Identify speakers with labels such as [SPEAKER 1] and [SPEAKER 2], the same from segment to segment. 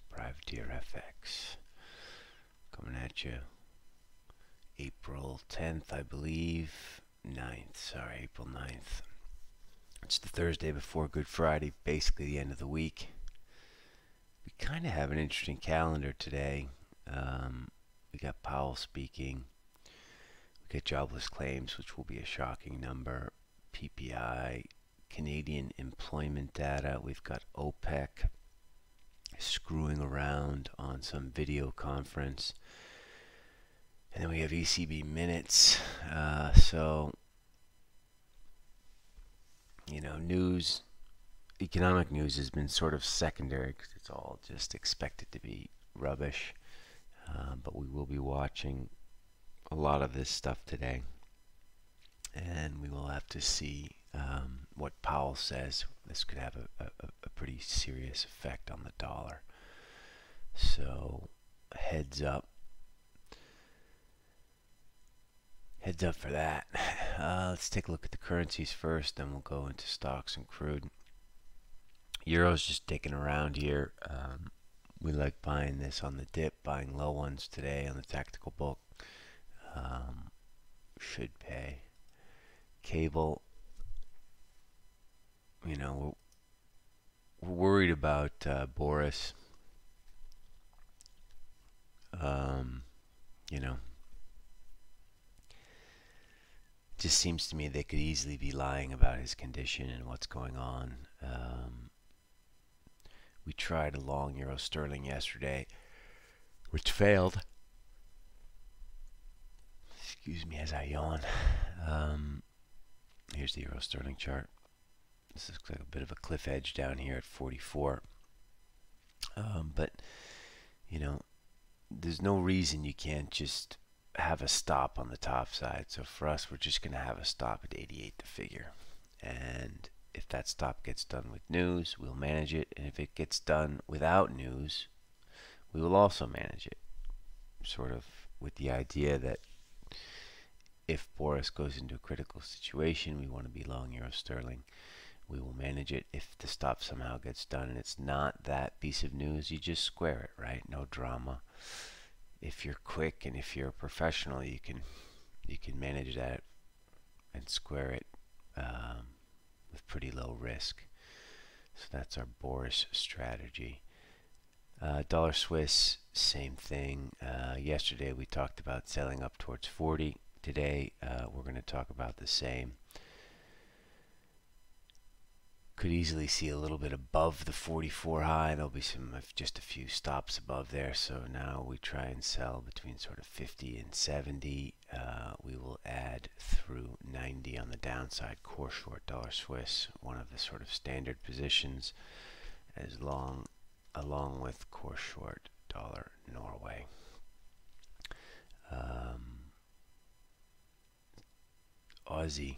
[SPEAKER 1] Privateer FX. Coming at you April 10th, I believe. 9th, sorry, April 9th. It's the Thursday before Good Friday, basically the end of the week. We kind of have an interesting calendar today. Um, we got Powell speaking. We get jobless claims, which will be a shocking number. PPI, Canadian employment data. We've got OPEC screwing around on some video conference. And then we have ECB minutes. Uh, so, you know, news, economic news has been sort of secondary because it's all just expected to be rubbish. Uh, but we will be watching a lot of this stuff today. And we will have to see um, what Powell says. This could have a, pretty serious effect on the dollar. So, heads up. Heads up for that. Uh, let's take a look at the currencies first, then we'll go into stocks and crude. Euro's just taking around here. Um, we like buying this on the dip, buying low ones today on the tactical book. Um, should pay. Cable, you know, worried about uh, Boris. Um, you know, just seems to me they could easily be lying about his condition and what's going on. Um, we tried a long euro sterling yesterday, which failed. Excuse me as I yawn. Um, here's the euro sterling chart. This looks like a bit of a cliff edge down here at 44. Um, but, you know, there's no reason you can't just have a stop on the top side. So for us, we're just going to have a stop at 88 to figure. And if that stop gets done with news, we'll manage it. And if it gets done without news, we will also manage it. Sort of with the idea that if Boris goes into a critical situation, we want to be long euro sterling. We will manage it. If the stop somehow gets done and it's not that piece of news, you just square it, right? No drama if you're quick and if you're a professional, you can you can manage that and square it um, with pretty low risk. So that's our Boris strategy. Uh, dollar Swiss, same thing. Uh, yesterday we talked about selling up towards 40. Today uh, we're going to talk about the same could easily see a little bit above the 44 high. There'll be some just a few stops above there. So now we try and sell between sort of 50 and 70. Uh, we will add through 90 on the downside. Core short dollar Swiss, one of the sort of standard positions, as long along with core short dollar Norway. Um, Aussie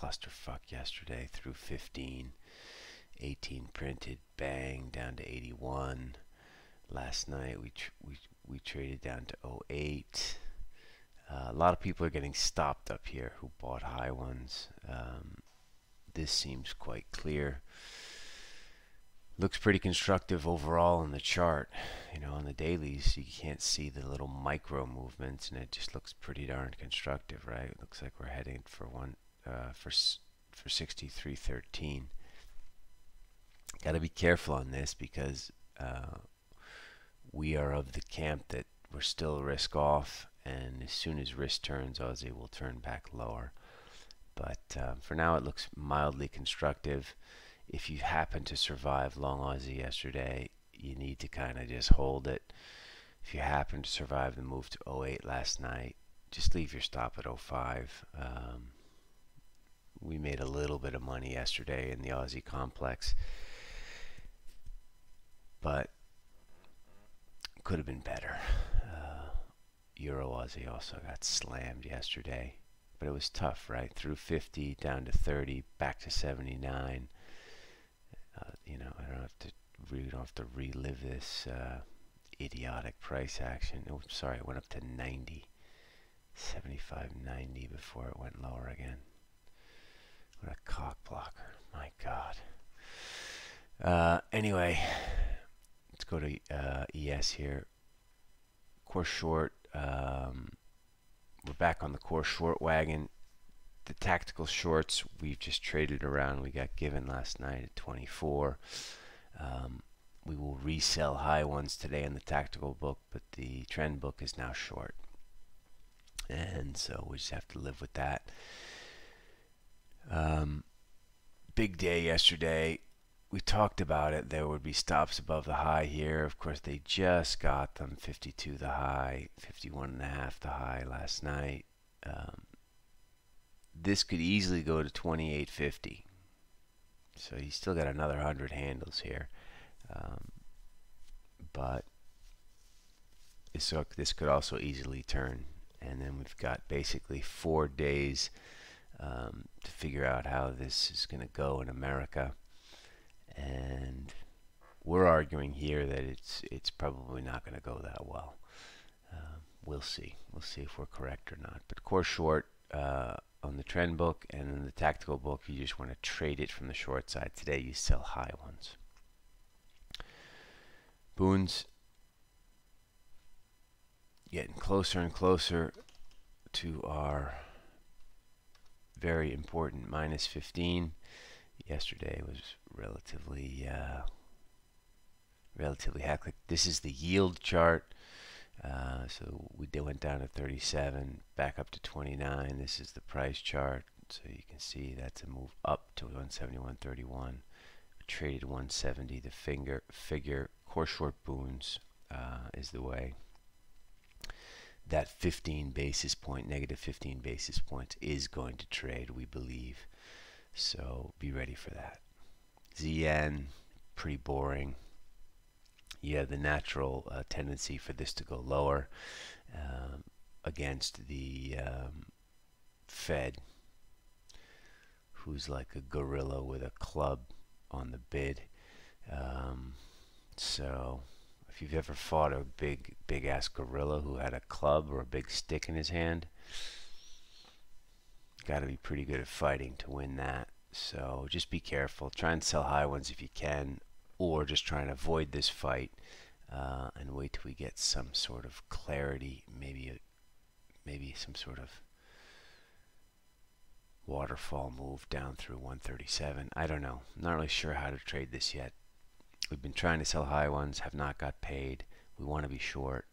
[SPEAKER 1] clusterfuck yesterday through 15. 18 printed, bang, down to 81. Last night we we we traded down to 08. Uh, a lot of people are getting stopped up here who bought high ones. Um, this seems quite clear. Looks pretty constructive overall in the chart. You know, on the dailies, you can't see the little micro movements, and it just looks pretty darn constructive, right? It looks like we're heading for one uh, for for 6313. Got to be careful on this because uh, we are of the camp that we're still risk off, and as soon as risk turns, Aussie will turn back lower. But uh, for now, it looks mildly constructive. If you happen to survive long Aussie yesterday, you need to kind of just hold it. If you happen to survive the move to 08 last night, just leave your stop at 05. Um, we made a little bit of money yesterday in the Aussie complex, but could have been better. Uh, Euro Aussie also got slammed yesterday, but it was tough, right? Through 50, down to 30, back to 79. Uh, you know, I don't have to. We don't have to relive this uh, idiotic price action. Oh, sorry, it went up to 90, 75, 90 before it went lower again. What a cock blocker. My God. Uh, anyway, let's go to uh, ES here. Core short. Um, we're back on the core short wagon. The tactical shorts we've just traded around. We got given last night at 24. Um, we will resell high ones today in the tactical book, but the trend book is now short. And so we just have to live with that. Um, big day yesterday. We talked about it. There would be stops above the high here. Of course, they just got them 52 the high, 51 and a half the high last night. Um, this could easily go to 28.50. So you still got another 100 handles here. Um, but this, this could also easily turn. And then we've got basically four days um, to figure out how this is going to go in America. And we're arguing here that it's it's probably not going to go that well. Uh, we'll see. We'll see if we're correct or not. But core short uh, on the trend book and in the tactical book, you just want to trade it from the short side. Today, you sell high ones. Bunds getting closer and closer to our very important minus 15. Yesterday was relatively uh, relatively hectic. This is the yield chart. Uh, so we went down to 37, back up to 29. This is the price chart. So you can see that's a move up to 171.31. Traded 170. The finger figure core short bunds uh, is the way that 15 basis point, negative 15 basis points is going to trade, we believe. So be ready for that. ZN, pretty boring. You have the natural uh, tendency for this to go lower um, against the um, Fed, who's like a gorilla with a club on the bid. Um, so if you've ever fought a big, big ass gorilla who had a club or a big stick in his hand, got to be pretty good at fighting to win that. So just be careful. Try and sell high ones if you can, or just try and avoid this fight uh, and wait till we get some sort of clarity. Maybe, a, maybe some sort of waterfall move down through 137. I don't know. not really sure how to trade this yet. We've been trying to sell high ones, have not got paid. We want to be short.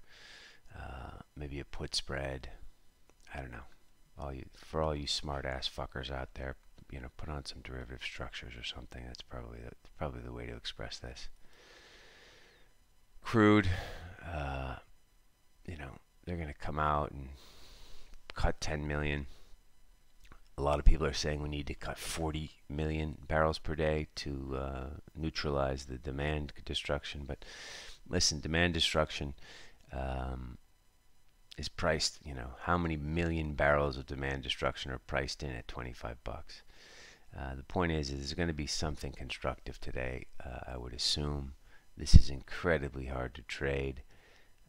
[SPEAKER 1] Uh, maybe a put spread. I don't know. All you, for all you smart ass fuckers out there, you know, put on some derivative structures or something. That's probably the, probably the way to express this. Crude, uh, you know, they're going to come out and cut 10 million a lot of people are saying we need to cut 40 million barrels per day to uh, neutralize the demand destruction. But listen, demand destruction um, is priced. You know, how many million barrels of demand destruction are priced in at 25 bucks? Uh, the point is, is there's going to be something constructive today. Uh, I would assume this is incredibly hard to trade.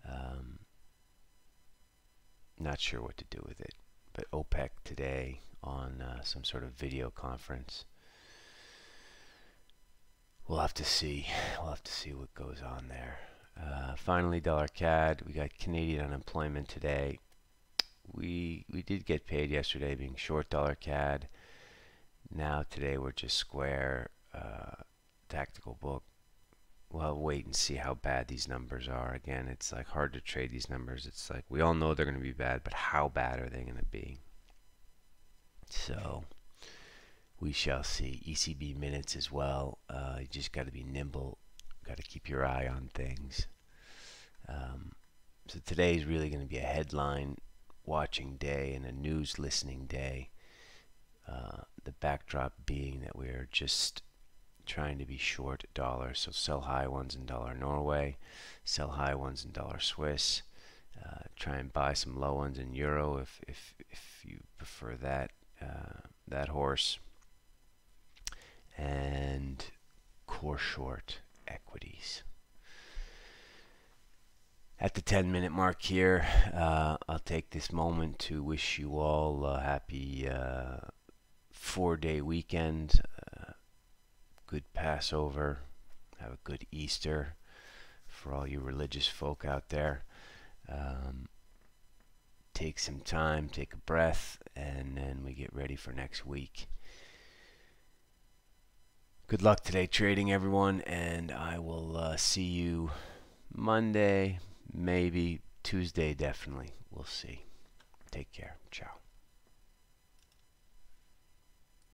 [SPEAKER 1] Um, not sure what to do with it. But OPEC today on uh, some sort of video conference. We'll have to see. We'll have to see what goes on there. Uh, finally, dollar CAD. We got Canadian unemployment today. We we did get paid yesterday, being short dollar CAD. Now today we're just square. Uh, tactical book. Well, wait and see how bad these numbers are. Again, it's like hard to trade these numbers. It's like we all know they're going to be bad, but how bad are they going to be? So we shall see. ECB minutes as well. Uh, you just got to be nimble. Got to keep your eye on things. Um, so today is really going to be a headline watching day and a news listening day. Uh, the backdrop being that we're just trying to be short dollar. So sell high ones in dollar Norway, sell high ones in dollar Swiss. Uh, try and buy some low ones in euro if if if you prefer that uh, that horse, and core short equities. At the 10 minute mark here, uh, I'll take this moment to wish you all a happy uh, four day weekend, good Passover, have a good Easter for all you religious folk out there. Um, take some time, take a breath, and then we get ready for next week. Good luck today trading, everyone, and I will uh, see you Monday, maybe Tuesday, definitely. We'll see. Take care. Ciao.